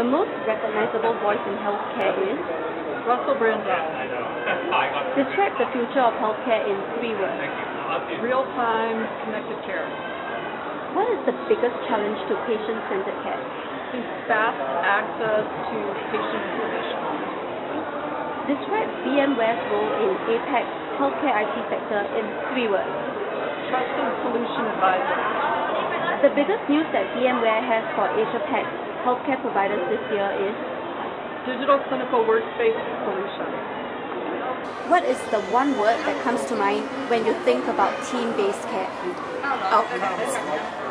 The most recognizable voice in healthcare is Russell Branzell. Describe the future of healthcare in three words. Real-time connected care. What is the biggest challenge to patient-centered care? Fast access to patient information. Describe VMware's role in APAC healthcare IT sector in three words. Trusted solution advisor. The biggest news that VMware has for Asia Pac healthcare providers this year is Digital clinical workspace solution. What is the one word that comes to mind when you think about team-based care? Outcomes.